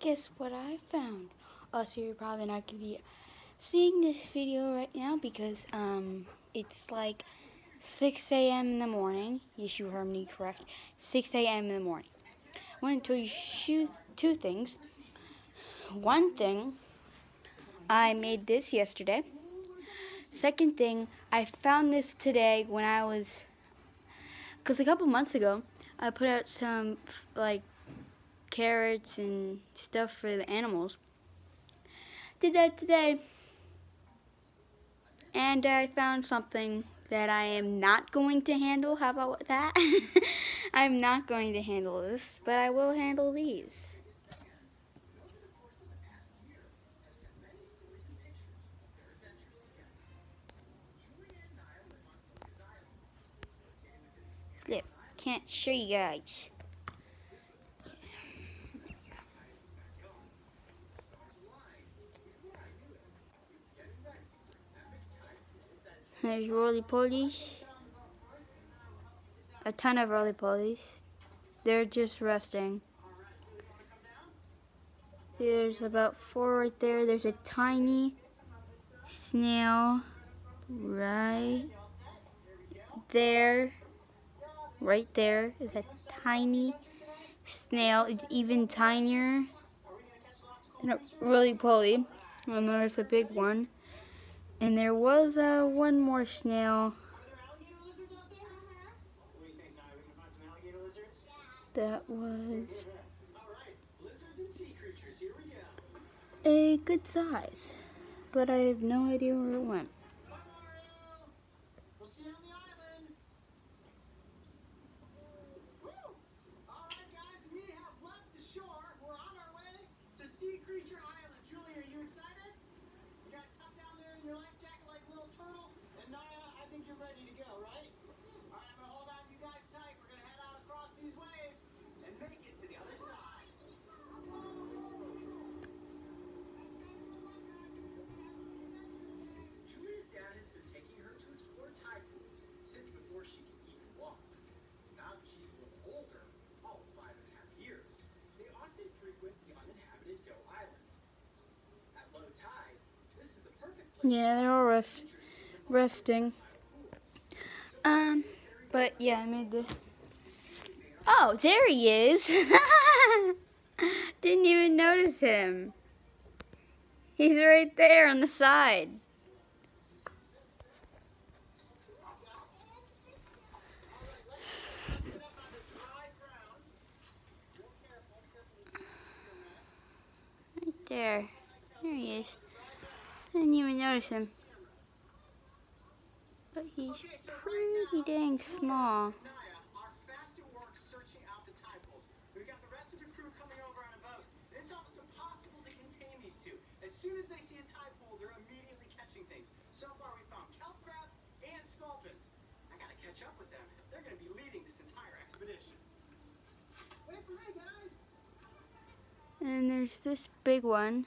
guess what I found? Oh, so you're probably not going to be seeing this video right now because um, it's like 6 a.m. in the morning. Yes, you heard me correct. 6 a.m. in the morning. I want to tell you two things. One thing, I made this yesterday. Second thing, I found this today when I was, because a couple months ago, I put out some, like, carrots and stuff for the animals. Did that today. And I found something that I am not going to handle. How about that? I'm not going to handle this, but I will handle these. Can't show you guys. There's roly polies. A ton of roly polies. They're just resting. There's about four right there. There's a tiny snail right there. Right there is a tiny snail. It's even tinier roly poly. And there's a big one. And there was uh, one more snail. That was a good size, but I have no idea where it went. Yeah, they're all rest resting. Um, but yeah, I made the. Oh, there he is. Didn't even notice him. He's right there on the side. Right there. There he is. I didn't even notice him. But he's pretty dang small. As soon as they see a they're immediately catching things. So far, we found and sculpins. I gotta catch up with them. They're gonna be leading this entire expedition. Wait for guys! And there's this big one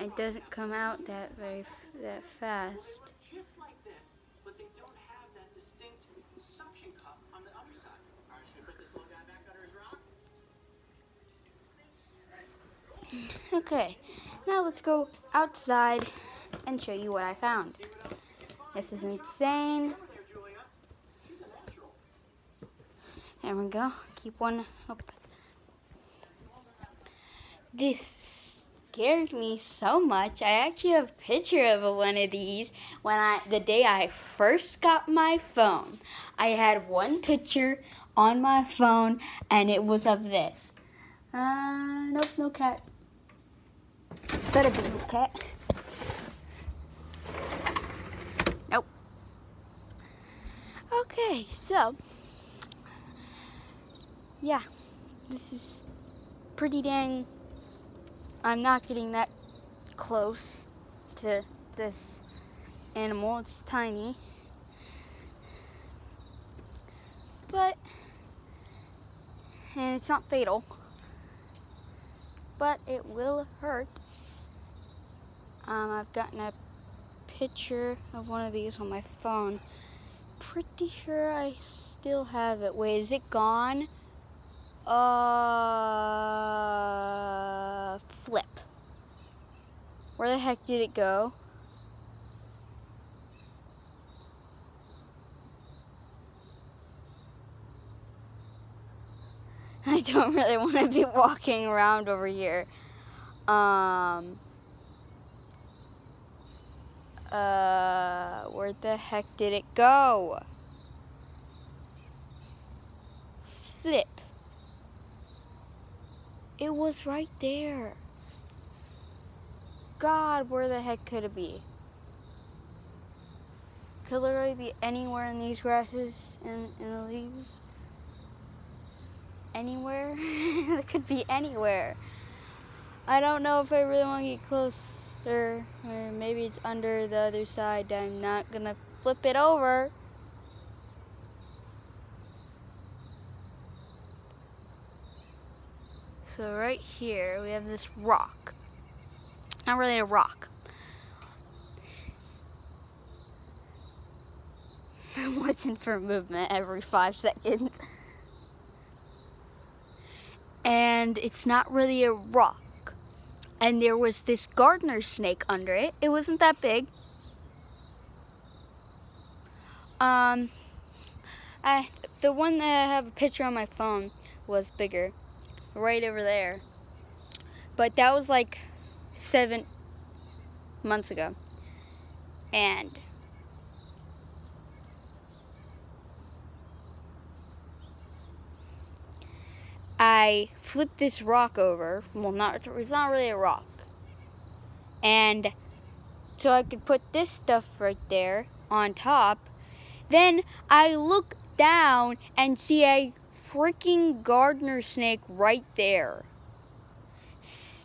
it doesn't come out that very that fast. Okay, now let's go outside and show you what I found. This is insane. There we go. Keep one up. This scared me so much. I actually have a picture of one of these when I the day I first got my phone. I had one picture on my phone and it was of this. Uh, nope, no cat. Better be a cat. Nope. Okay, so yeah, this is pretty dang, I'm not getting that close to this animal. It's tiny. But, and it's not fatal, but it will hurt. Um, I've gotten a picture of one of these on my phone. Pretty sure I still have it. Wait, is it gone? Uh, flip. Where the heck did it go? I don't really want to be walking around over here. Um, uh, where the heck did it go? Flip. It was right there. God, where the heck could it be? Could literally be anywhere in these grasses and in the leaves. Anywhere. it could be anywhere. I don't know if I really want to get closer. or maybe it's under the other side. I'm not gonna flip it over. So right here we have this rock. Not really a rock. I'm watching for movement every five seconds. And it's not really a rock and there was this gardener snake under it. It wasn't that big. Um, I, the one that I have a picture on my phone was bigger, right over there. But that was like seven months ago. And I flipped this rock over. Well, not it's not really a rock. And so I could put this stuff right there on top. Then I look down and see a freaking gardener snake right there.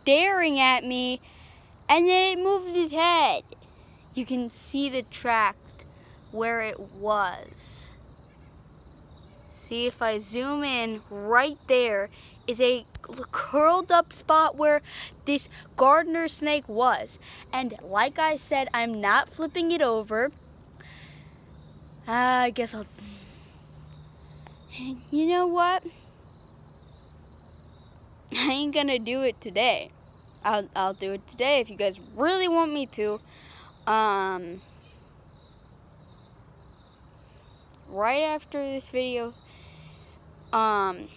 Staring at me and then it moved its head. You can see the track where it was see if I zoom in right there is a curled up spot where this gardener snake was. And like I said, I'm not flipping it over. Uh, I guess I'll... You know what? I ain't gonna do it today. I'll, I'll do it today if you guys really want me to. Um, right after this video, um,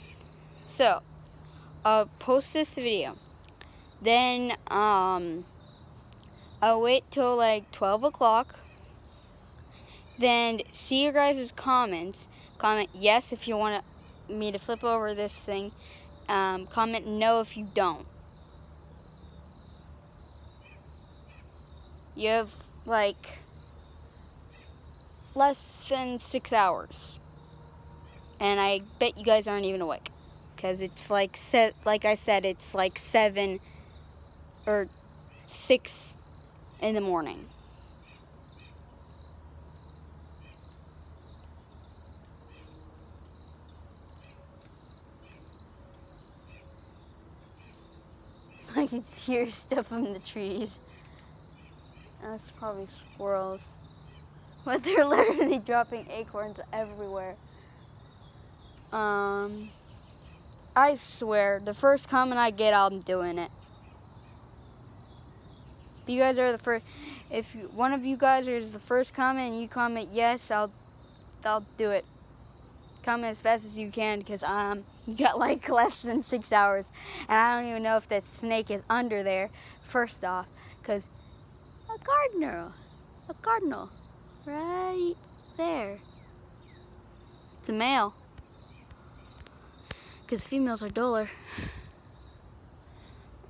so, I'll post this video. Then, um, I'll wait till like 12 o'clock. Then see your guys' comments. Comment yes if you want me to flip over this thing. Um, comment no if you don't. You have like less than six hours. And I bet you guys aren't even awake. Because it's like set like I said it's like 7 or 6 in the morning I can hear stuff from the trees. That's probably squirrels. But they're literally dropping acorns everywhere. Um, I swear, the first comment I get, I'm doing it. If you guys are the first, if one of you guys is the first comment and you comment yes, I'll, I'll do it. Comment as fast as you can because um, you got like less than six hours, and I don't even know if that snake is under there. First off, because a gardener, a cardinal, right there. It's a male because females are duller.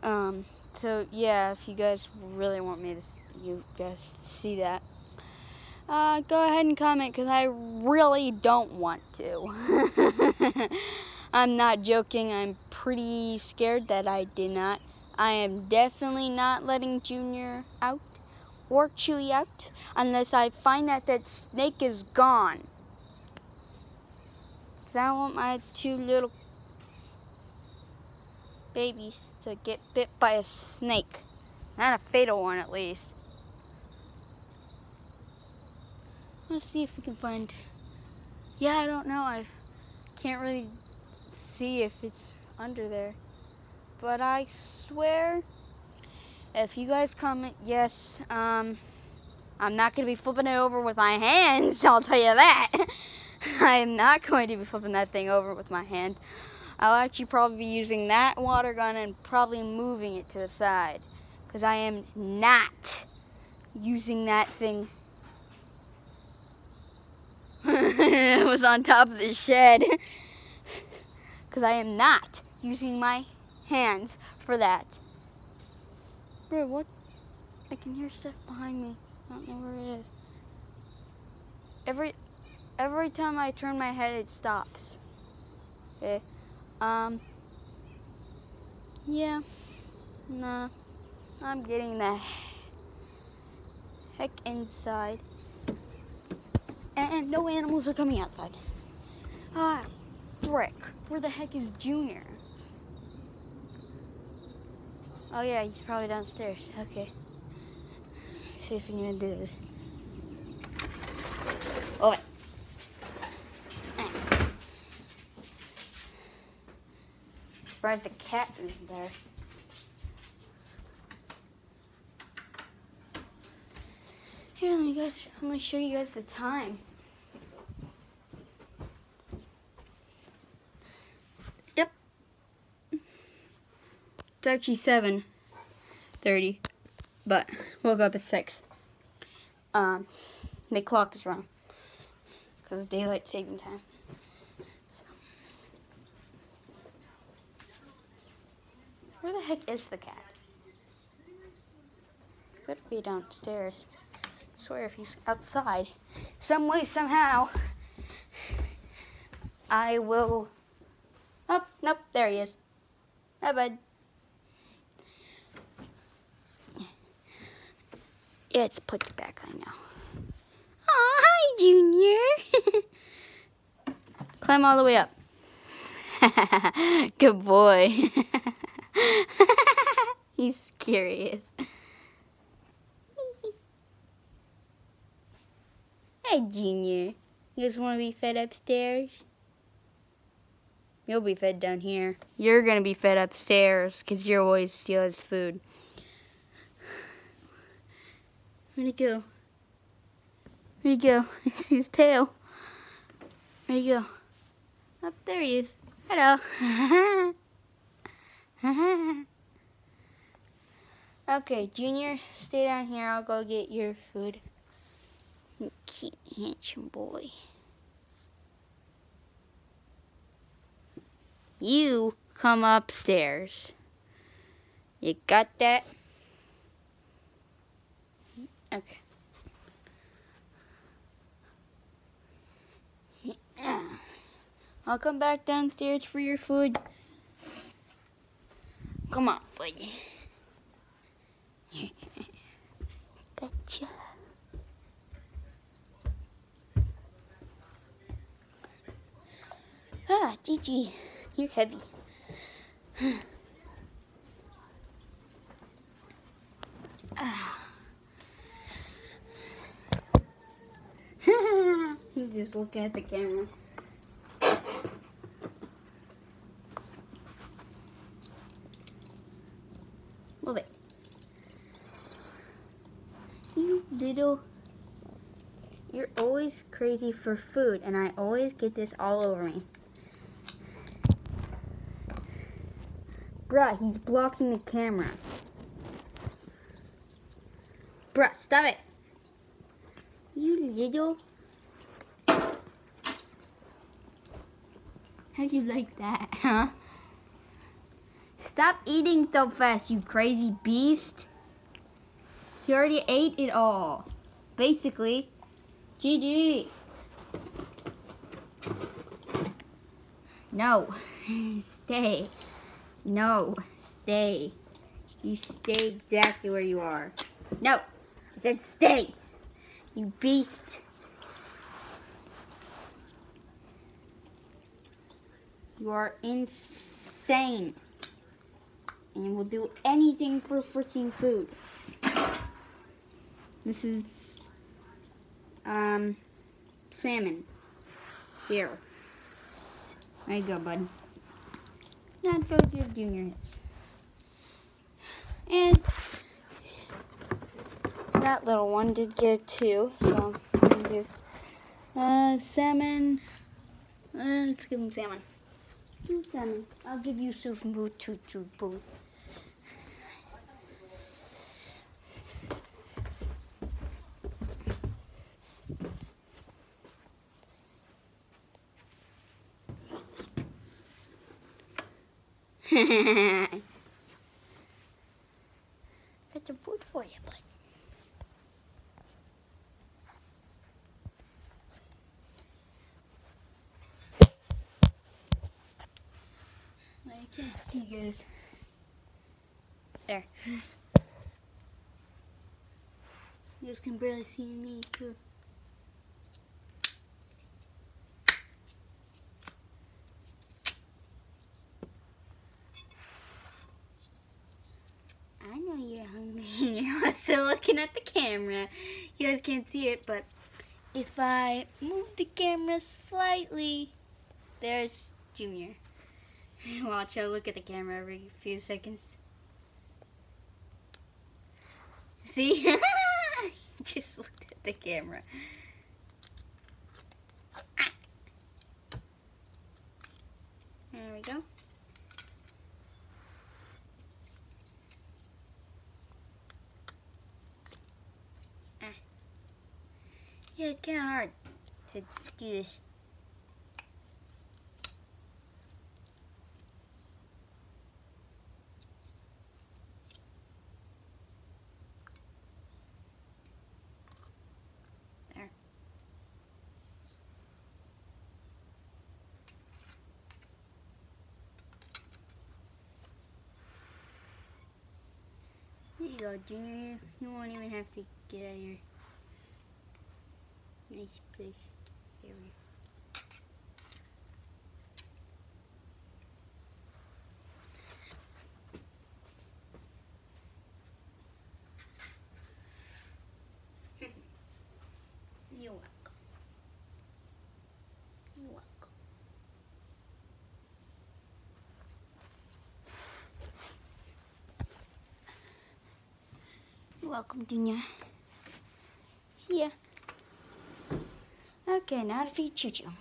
Um, so yeah, if you guys really want me to, you guys see that, uh, go ahead and comment because I really don't want to. I'm not joking. I'm pretty scared that I did not. I am definitely not letting Junior out or Chewy out unless I find that that snake is gone. Because I want my two little babies to get bit by a snake. Not a fatal one, at least. Let's see if we can find... Yeah, I don't know. I can't really see if it's under there. But I swear, if you guys comment yes, um, I'm not going to be flipping it over with my hands, I'll tell you that. I am not going to be flipping that thing over with my hands. I'll actually probably be using that water gun and probably moving it to the side. Because I am not using that thing. it was on top of the shed. Because I am not using my hands for that. Bro, what? I can hear stuff behind me. I don't know where it is. Every every time I turn my head, it stops. Okay. Um. Yeah. Nah. I'm getting the heck inside. And no animals are coming outside. Ah, frick. Where the heck is Junior? Oh yeah, he's probably downstairs. Okay. Let's see if we can do this. Oh wait. Surprised the cat is there. Here, let me guys. I'm gonna show you guys the time. It's actually seven thirty, but woke up at six. Um, my clock is wrong because daylight saving time. So. Where the heck is the cat? Could be downstairs. I swear if he's outside, some way, somehow, I will. Oh, nope, there he is. Hi, bud. It's the back I know. Aw, hi, Junior. Climb all the way up. Good boy. He's curious. Hi, Junior. You guys want to be fed upstairs? You'll be fed down here. You're going to be fed upstairs because you're always steal his food. Where'd he go? Where'd he go? I see his tail. Where'd he go? Up there he is. Hello. okay, Junior, stay down here. I'll go get your food. Cute, handsome boy. You come upstairs. You got that? Okay. I'll come back downstairs for your food. Come on, buddy. Gotcha. Ah, Gigi, you're heavy. ah. He's just looking at the camera. Love it. You little... You're always crazy for food, and I always get this all over me. Bruh, he's blocking the camera. Bruh, stop it. You little... How do you like that, huh? Stop eating so fast, you crazy beast. He already ate it all. Basically. GG. No. stay. No. Stay. You stay exactly where you are. No. I said stay. You beast. You are insane. And you will do anything for freaking food. This is um salmon. Here. There you go, bud. Not very good juniors. And that little one did get too. So uh, salmon. Uh, let's give him salmon. Salmon. I'll give you soup and boot, two, two, boot. That's a boot for you, bud. You guys. There. You guys can barely see me too. I know you're hungry and you're also looking at the camera. You guys can't see it, but if I move the camera slightly, there's Junior. Watch, I'll look at the camera every few seconds. See? Just looked at the camera. There we go. Ah. Yeah, it's kind of hard to do this. There. Junior. You, you won't even have to get out of your nice place area. You're welcome. You're welcome. You're welcome, Dunya. See ya. Okay, now to feed Choo Choo.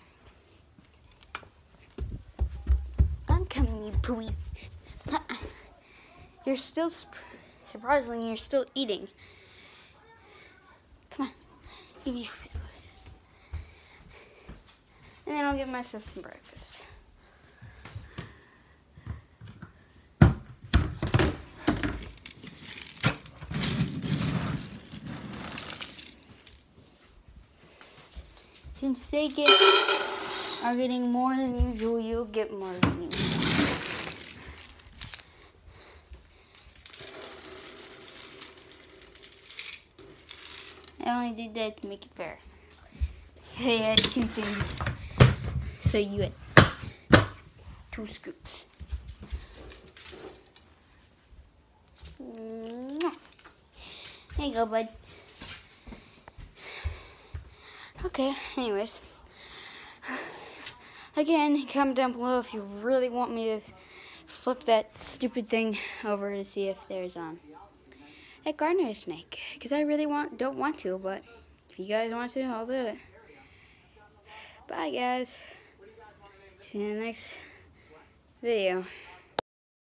I'm coming, you pooey. You're still, surprisingly, you're still eating. Come on, give you. And then I'll give myself some breakfast. Since they get are getting more than usual, you'll get more than usual. I only did that to make it fair. They had two things, so you had two scoops. There you go, bud. Okay, anyways. Again, comment down below if you really want me to flip that stupid thing over to see if there's um a gardener snake. Because I really want don't want to, but if you guys want to, I'll do it. Bye guys. See you in the next video.